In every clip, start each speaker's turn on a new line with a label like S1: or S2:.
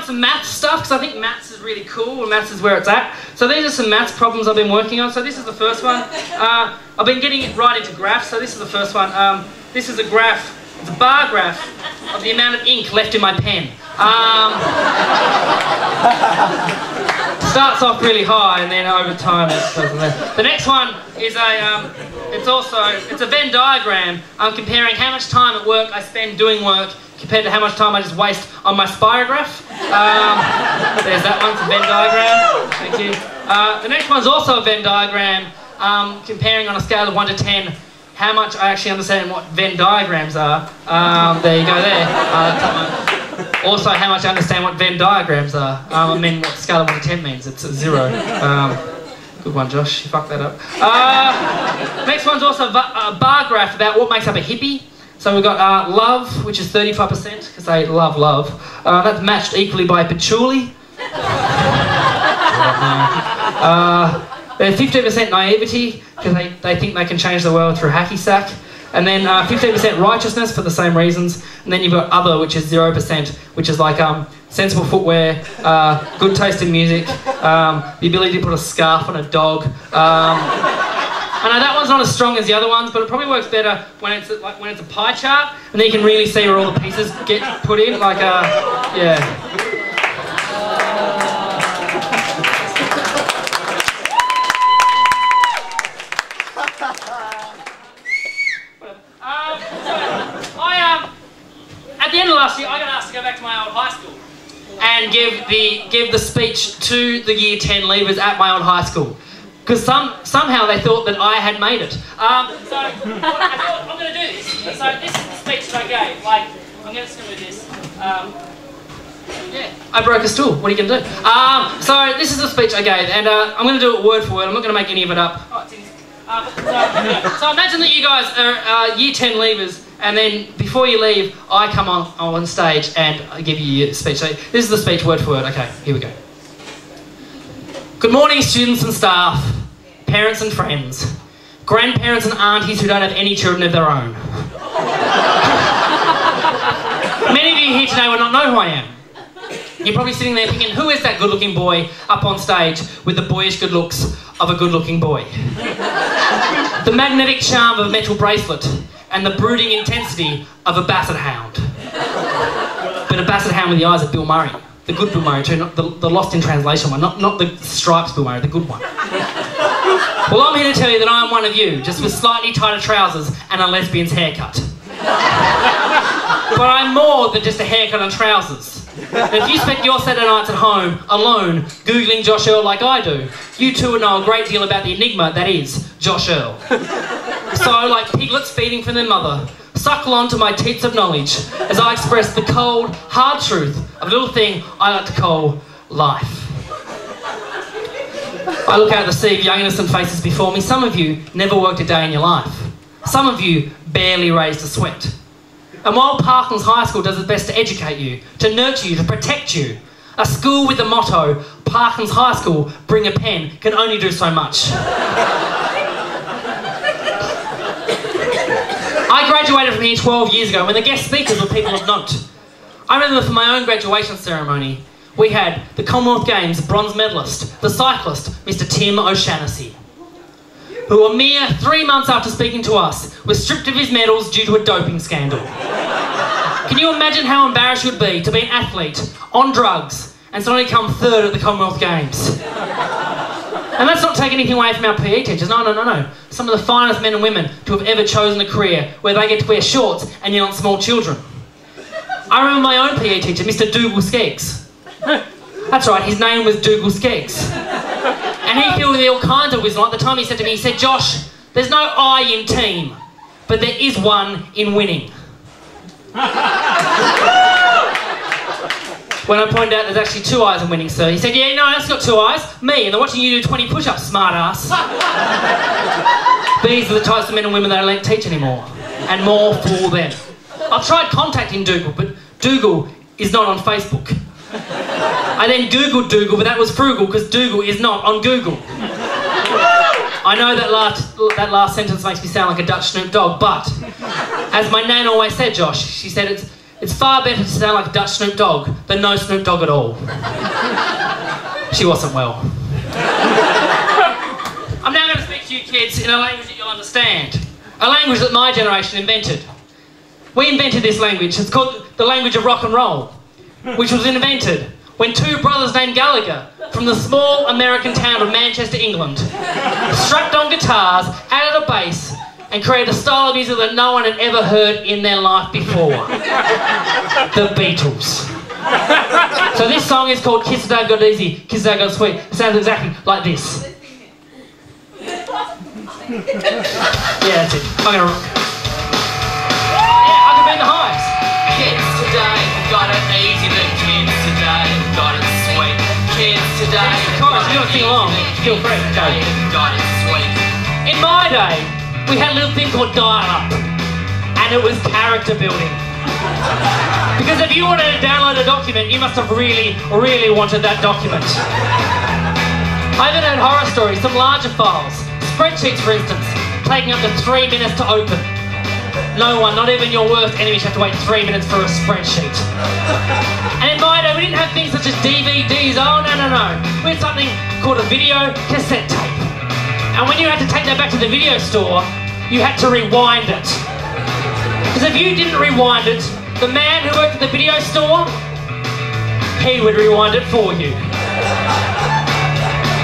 S1: down some maths stuff because I think maths is really cool and maths is where it's at. So these are some maths problems I've been working on. So this is the first one. Uh, I've been getting it right into graphs. So this is the first one. Um, this is a graph. It's a bar graph of the amount of ink left in my pen. Um, starts off really high and then over time it goes there. The next one is a, um, it's also, it's a Venn diagram. I'm comparing how much time at work I spend doing work compared to how much time I just waste on my spirograph. Um, there's that one, a Venn diagram. Thank you. Uh, the next one's also a Venn diagram, um, comparing on a scale of 1 to 10 how much I actually understand what Venn diagrams are. Um, there you go there. Uh, also, how much I understand what Venn diagrams are. Um, I mean, what scale of 1 to 10 means. It's a zero. Um, good one, Josh. You fucked that up. Uh, next one's also a bar graph about what makes up a hippie. So we've got uh, love, which is 35%, because they love love. Uh, that's matched equally by patchouli. uh, they're 15% naivety, because they, they think they can change the world through hacky sack. And then uh, 15% righteousness for the same reasons. And then you've got other, which is 0%, which is like um, sensible footwear, uh, good taste in music, um, the ability to put a scarf on a dog. Um, I know that one's not as strong as the other ones, but it probably works better when it's like when it's a pie chart, and then you can really see where all the pieces get put in. Like, uh, yeah. At the end of last year, I got asked to go back to my old high school and give the give the speech to the year 10 leavers at my old high school. Because some, somehow they thought that I had made it. Um, so I thought, I'm going to do this. So this is the speech that I gave. Like, I'm going to do this. Um, yeah, I broke a stool. What are you going to do? Um, so this is the speech I gave, and uh, I'm going to do it word for word. I'm not going to make any of it up. Oh, uh, so, so, imagine that you guys are uh, year 10 leavers and then before you leave, I come on, on stage and I give you your speech. So this is the speech word for word. Okay, here we go. Good morning, students and staff, parents and friends, grandparents and aunties who don't have any children of their own. Many of you here today will not know who I am. You're probably sitting there thinking, who is that good looking boy up on stage with the boyish good looks of a good looking boy? the magnetic charm of a metal bracelet and the brooding intensity of a basset hound. but a basset hound with the eyes of Bill Murray. The good Bill Murray too, not the, the lost in translation one, not, not the stripes Bill Murray, the good one. Well, I'm here to tell you that I'm one of you, just with slightly tighter trousers and a lesbian's haircut. but I'm more than just a haircut and trousers. if you spent your Saturday nights at home, alone, Googling Josh Earl like I do, you too would know a great deal about the enigma that is Josh Earl. So, like piglets feeding from their mother, suckle onto my teats of knowledge as I express the cold, hard truth of a little thing I like to call life. I look out to see young innocent faces before me. Some of you never worked a day in your life. Some of you barely raised a sweat. And while Parklands High School does its best to educate you, to nurture you, to protect you, a school with the motto, Parklands High School, bring a pen, can only do so much. I graduated from here 12 years ago when the guest speakers were people of note. I remember for my own graduation ceremony, we had the Commonwealth Games bronze medalist, the cyclist, Mr. Tim O'Shannessy, who a mere three months after speaking to us was stripped of his medals due to a doping scandal. Can you imagine how embarrassed you would be to be an athlete on drugs and suddenly come third at the Commonwealth Games? And let's not take anything away from our PE teachers. No, no, no, no. Some of the finest men and women to have ever chosen a career where they get to wear shorts and you're not small children. I remember my own PE teacher, Mr. Dougal Skeggs. That's right, his name was Dougal Skeggs. And he filled with all kinds of wisdom. At the time he said to me, he said, Josh, there's no I in team, but there is one in winning. When I pointed out there's actually two eyes in winning, sir, he said, yeah, no, that's got two eyes. Me, and they're watching you do 20 push-ups, smart ass. These are the types of men and women that I don't teach anymore. And more for them. I've tried contacting Dougal, but Dougal is not on Facebook. I then Googled Dougal, but that was frugal because Dougal is not on Google. I know that last, that last sentence makes me sound like a Dutch Snoop Dogg, but as my nan always said, Josh, she said it's It's far better to sound like a Dutch Snoop Dogg than no Snoop Dogg at all. she wasn't well. I'm now going to speak to you kids in a language that you'll understand. A language that my generation invented. We invented this language. It's called the language of rock and roll, which was invented when two brothers named Gallagher from the small American town of Manchester, England, strapped on guitars, added a bass, and created a style of music that no one had ever heard in their life before. the Beatles. So this song is called Kids Today Got Easy, Kids Today Got Sweet. It sounds exactly like this. Yeah, that's it. I'm gonna. You want to sing along, feel free. Go.
S2: got it sweet.
S1: In my day, we had a little thing called dial-up, and it was character building. Because if you wanted to download a document, you must have really, really wanted that document. I even heard horror stories, some larger files, spreadsheets for instance, taking up to three minutes to open. No one, not even your worst enemies, have to wait three minutes for a spreadsheet. And in my day, we didn't have things such as DVDs. Oh, no, no, no. We had something called a video cassette tape. And when you had to take that back to the video store, you had to rewind it. Because if you didn't rewind it, the man who worked at the video store, he would rewind it for you.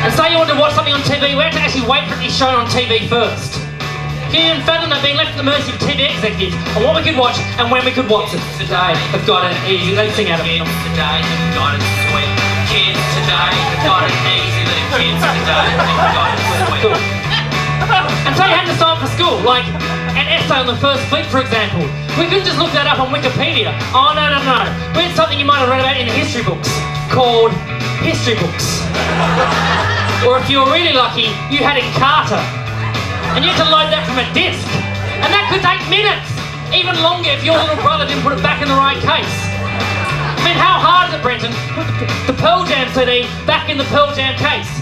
S1: And say you wanted to watch something on TV, we had to actually wait for it to be shown on TV first. You even fathom that being left at the mercy of TV executives on what we could watch and when we could watch it? Today, have got it easy. They sing out of.
S2: Kids today got it sweet. Kids today have got it easy, kids today got it sweet.
S1: And so you had to sign for school, like an essay on the first fleet, for example. We couldn't just look that up on Wikipedia. Oh, no, no, no. We had something you might have read about in the history books called history books. Or if you were really lucky, you had Encarta. And you had to load that from a disc. And that could take minutes. Even longer if your little brother didn't put it back in the right case. I mean, how hard is it, Brenton? Put the, the Pearl Jam CD back in the Pearl Jam case.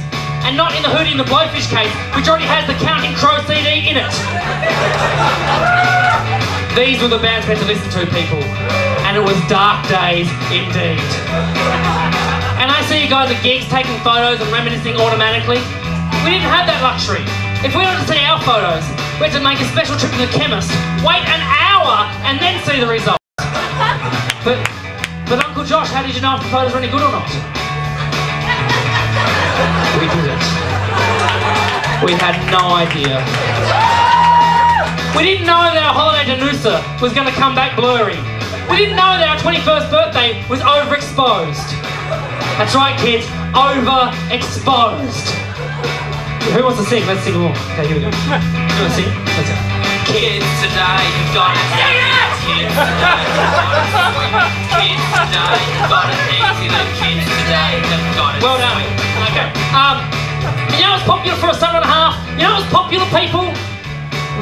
S1: And not in the Hootie and the Blowfish case, which already has the Counting Crow CD in it. These were the bands we had to listen to, people. And it was dark days indeed. And I see you guys at gigs taking photos and reminiscing automatically. We didn't have that luxury. If we wanted to see our photos, we had to make a special trip to the chemist, wait an hour, and then see the results. But, but Uncle Josh, how did you know if the photos were any good or not? We didn't. We had no idea. We didn't know that our holiday to Noosa was going to come back blurry. We didn't know that our 21st birthday was overexposed. That's right, kids, overexposed. Who wants to sing? Let's sing along. Okay, here we go. You want to sing? Let's go.
S2: Kids today got it easy. Kids today got it. Kids today got it easy. The kids today have got it
S1: Well done. Okay. Um, you know what's popular for a summer and a half? You know what's popular, people?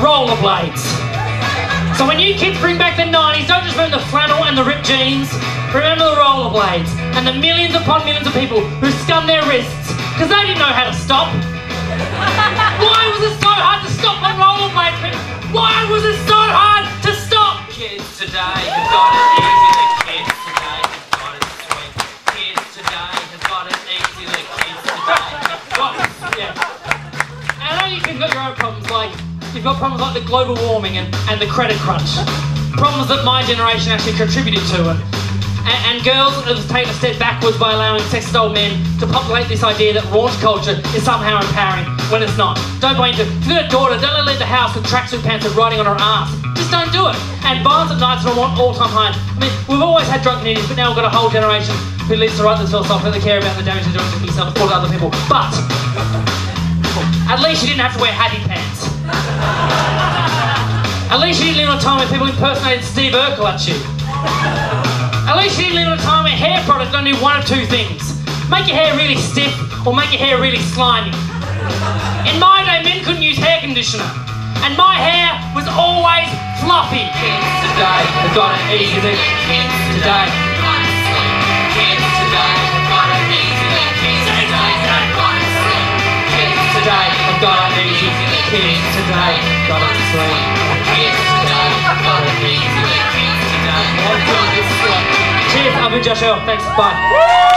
S1: Rollerblades. So when you kids bring back the 90s, don't just remember the flannel and the ripped jeans. Remember the rollerblades and the millions upon millions of people who scummed their wrists because they didn't know how to stop. Why was it so hard to stop on rollerblades? Why was it so hard to stop?
S2: Kids today have got it easy. The kids today have got it sweet. Kids today have got it easy. The kids today have got it
S1: Yeah. And I know you can got your own problems, like you've got problems like the global warming and, and the credit crunch. Problems that my generation actually contributed to. And, and, and girls have taken a step backwards by allowing sexist old men to populate this idea that raunch culture is somehow empowering when it's not. Don't buy into If you've got a daughter, don't let her leave the house with tracksuit pants and riding on her ass. Just don't do it. And violence at nights are an all-time high. I mean, we've always had drunken idiots, but now we've got a whole generation who lives to write themselves off, who care about the damage they're doing to themselves or to other people. But at least you didn't have to wear happy pants. At least you didn't live in a time when people impersonated Steve Urkel at you. Hair products don't do one of two things. Make your hair really stiff or make your hair really slimy. In my day, men couldn't use hair conditioner. And my hair was always fluffy.
S2: Kids today have got it easy. Today
S1: Love you, Josh Thanks. Bye.